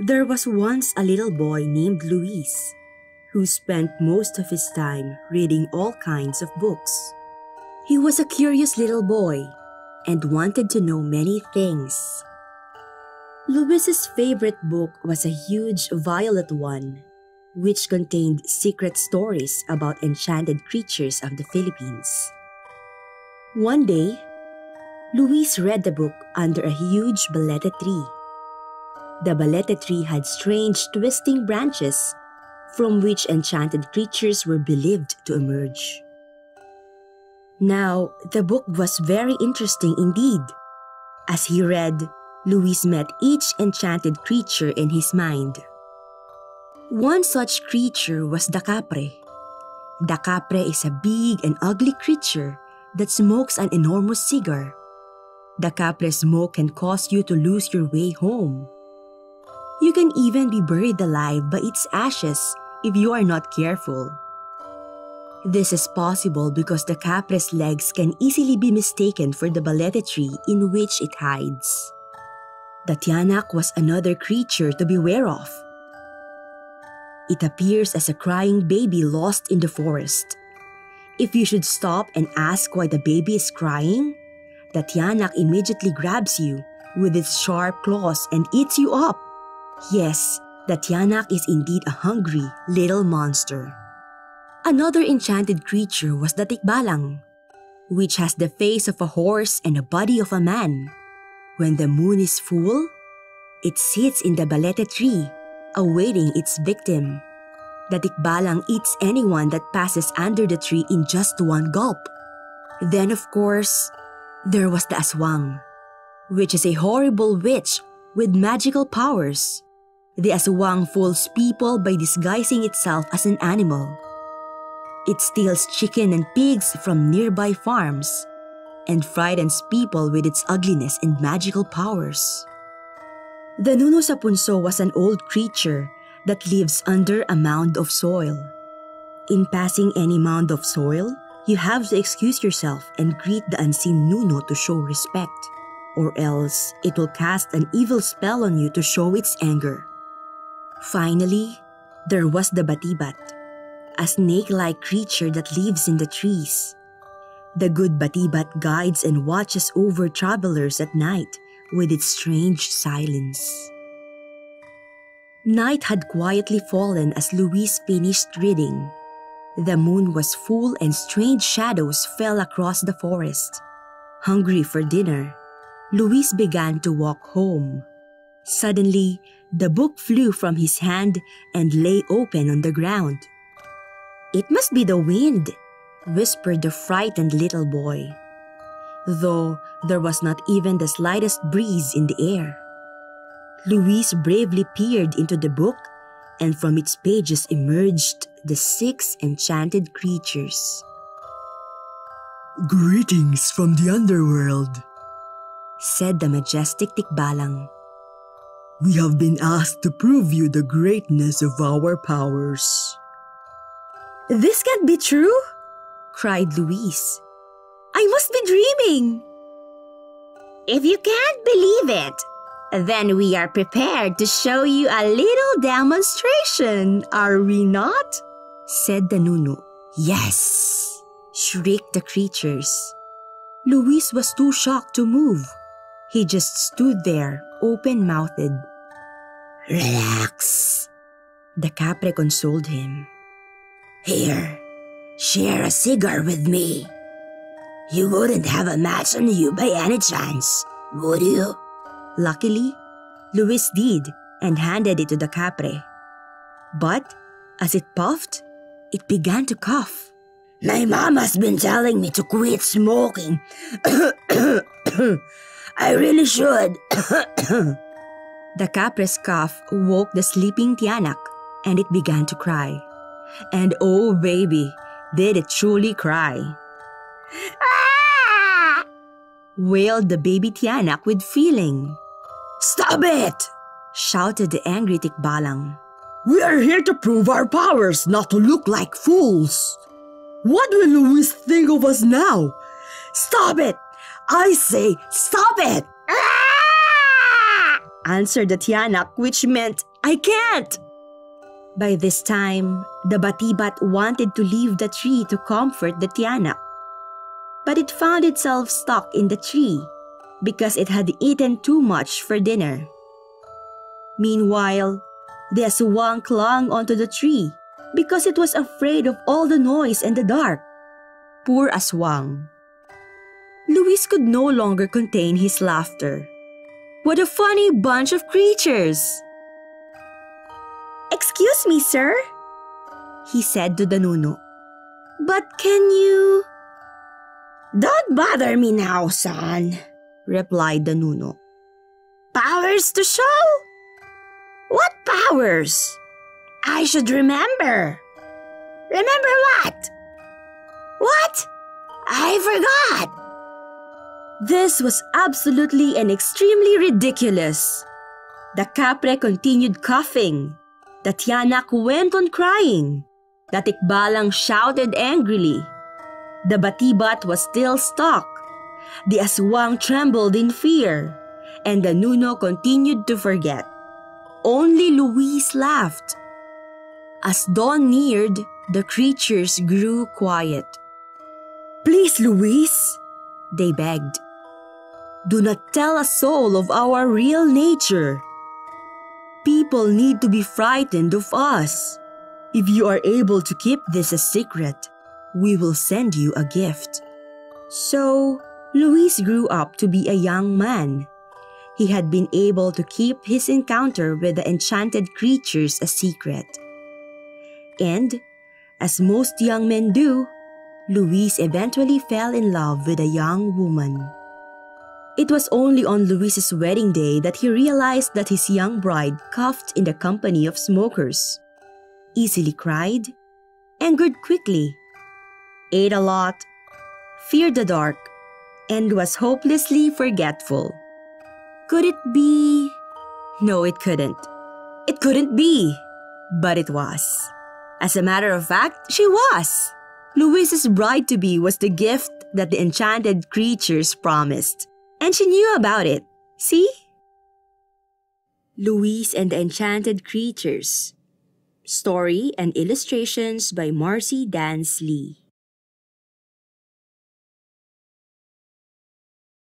There was once a little boy named Luis who spent most of his time reading all kinds of books. He was a curious little boy and wanted to know many things. Luis's favorite book was a huge violet one, which contained secret stories about enchanted creatures of the Philippines. One day, Luis read the book under a huge balete tree. The balete tree had strange twisting branches from which enchanted creatures were believed to emerge. Now, the book was very interesting indeed. As he read, Luis met each enchanted creature in his mind. One such creature was the kapre. The kapre is a big and ugly creature that smokes an enormous cigar. The kapre smoke can cause you to lose your way home. You can even be buried alive by its ashes if you are not careful. This is possible because the kapre's legs can easily be mistaken for the balete tree in which it hides. The tiyanak was another creature to beware of. It appears as a crying baby lost in the forest. If you should stop and ask why the baby is crying, the tiyanak immediately grabs you with its sharp claws and eats you up. Yes, the tiyanak is indeed a hungry little monster. Another enchanted creature was the tikbalang, which has the face of a horse and the body of a man. When the moon is full, it sits in the balete tree, awaiting its victim. The tikbalang eats anyone that passes under the tree in just one gulp. Then, of course, there was the aswang, which is a horrible witch with magical powers. The aswang fools people by disguising itself as an animal. It steals chicken and pigs from nearby farms and frightens people with its ugliness and magical powers. The Nuno sa Punso was an old creature that lives under a mound of soil. In passing any mound of soil, you have to excuse yourself and greet the unseen Nuno to show respect, or else it will cast an evil spell on you to show its anger. Finally, there was the Batibat, a snake-like creature that lives in the trees. The good Batibat guides and watches over travelers at night with its strange silence. Night had quietly fallen as Luis finished reading. The moon was full and strange shadows fell across the forest. Hungry for dinner, Luis began to walk home. Suddenly, the book flew from his hand and lay open on the ground. It must be the wind, whispered the frightened little boy, though there was not even the slightest breeze in the air. Luis bravely peered into the book, and from its pages emerged the six enchanted creatures. Greetings from the underworld, said the majestic Tikbalang. We have been asked to prove you the greatness of our powers. This can't be true, cried Luis. I must be dreaming. If you can't believe it, then we are prepared to show you a little demonstration, are we not? said the Nuno. Yes, shrieked the creatures. Luis was too shocked to move. He just stood there, open mouthed. Relax, the Kapre consoled him. Here, Share a cigar with me. You wouldn't have a match on you by any chance, would you? Luckily, Luis did and handed it to the kapre. But as it puffed, it began to cough. My mama's been telling me to quit smoking. I really should. the kapre's cough woke the sleeping Tiyanak and it began to cry. And oh, baby, did it truly cry? Ah! wailed the baby Tiyanak with feeling. Stop it! shouted the angry Tikbalang. We are here to prove our powers, not to look like fools. What will Luis think of us now? Stop it! I say, stop it! Answered the Tiyanak, which meant I can't! By this time, the Batibat wanted to leave the tree to comfort the Tiyanak. But it found itself stuck in the tree because it had eaten too much for dinner. Meanwhile, the aswang clung onto the tree because it was afraid of all the noise and the dark. Poor aswang. Luis could no longer contain his laughter. What a funny bunch of creatures! Excuse me, sir, he said to the Nuno. but can you. Don't bother me now, son. replied the Nuno. Powers to show? What powers? I should remember. Remember what? What? I forgot. This was absolutely and extremely ridiculous. The Kapre continued coughing. The Tiyanak went on crying. The Tikbalang shouted angrily. The Batibat was still stuck. The Aswang trembled in fear. And the Nuno continued to forget. Only Luis laughed. As dawn neared, the creatures grew quiet. Please, Luis. They begged. Do not tell a soul of our real nature. People need to be frightened of us. If you are able to keep this a secret, we will send you a gift. So, Luis grew up to be a young man. He had been able to keep his encounter with the enchanted creatures a secret. And, as most young men do, Luis eventually fell in love with a young woman. It was only on Luis's wedding day that he realized that his young bride coughed in the company of smokers, easily cried, angered quickly, ate a lot, feared the dark, and was hopelessly forgetful. Could it be? No, it couldn't. It couldn't be. But it was. As a matter of fact, she was. Luis's bride to be was the gift that the enchanted creatures promised. And she knew about it. See? Luis and the Enchanted Creatures. Story and illustrations by Marcy Dans Lee.